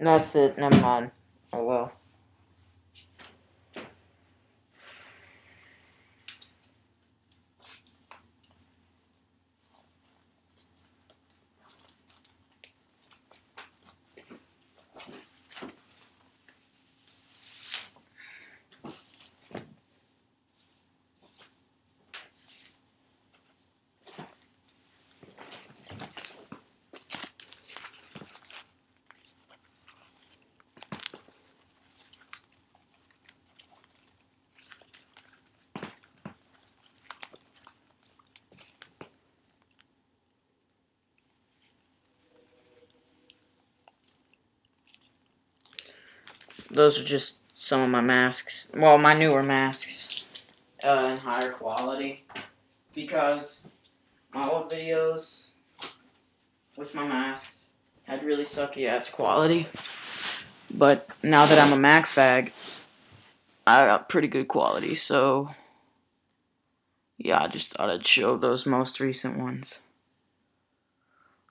That's it. Never mind. Oh well. Those are just some of my masks. Well, my newer masks uh, in higher quality because my old videos with my masks had really sucky ass quality. But now that I'm a Mac fag, I got pretty good quality. So yeah, I just thought I'd show those most recent ones.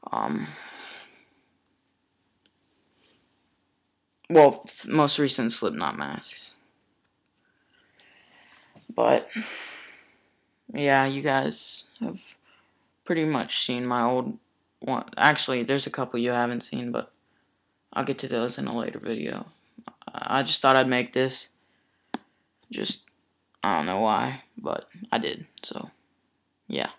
Um. Well, most recent Slipknot masks. But yeah, you guys have pretty much seen my old one. Actually, there's a couple you haven't seen, but I'll get to those in a later video. I just thought I'd make this. Just I don't know why, but I did. So, yeah.